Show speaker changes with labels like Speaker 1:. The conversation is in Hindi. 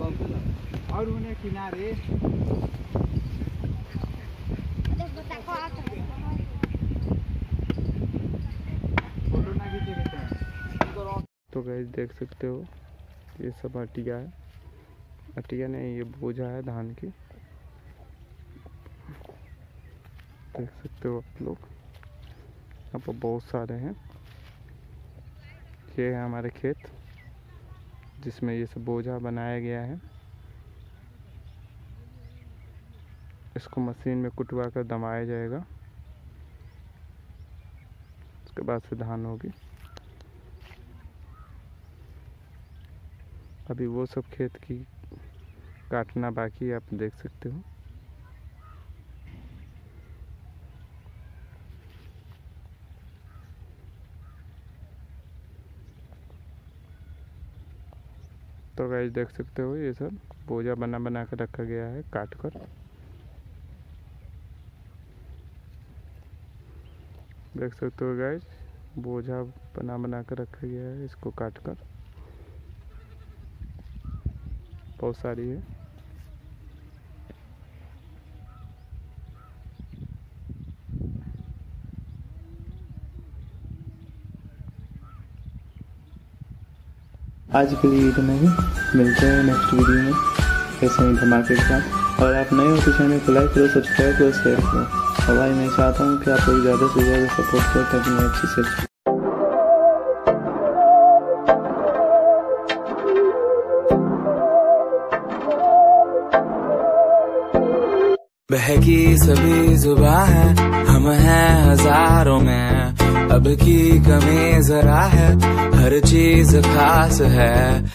Speaker 1: और किनारे
Speaker 2: तो गैस देख सकते हो, ये सब अटिया है। अटिया नहीं, ये बोझा है धान की। देख सकते हो आप लोग। यहाँ पर बहुत सारे हैं। ये है हमारे खेत। जिसमें ये सब बोझा बनाया गया है। इसको मशीन में कुटवा कर दबाया जाएगा। उसके बाद से धान होगी। अभी वो सब खेत की काटना बाकी है, आप देख सकते हो। तो गाइस देख सकते हो ये सब। पूजा बना बना कर रखा गया है, काट कर। देख सकते हो गाइस बोझा बना बना कर रखा गया है, इसको काट कर। बहुत सारी है।
Speaker 3: आज के लिए इतना ही। मिलते हैं नेक्स्ट वीडियो में। ऐसे ही धमाके के साथ। और आप नए हो तो चैनल को लाइक करो सब्सक्राइब करो शेयर करो। और भाई, मैं चाहता हूँ कि आप लोग ज़्यादा से ज़्यादा सपोर्ट करो ताकि मैं अच्छी से
Speaker 4: बहकी सभी जुबा है, हम हैं हज़ारों में। अब की कमी जरा है हर चीज़ खास है।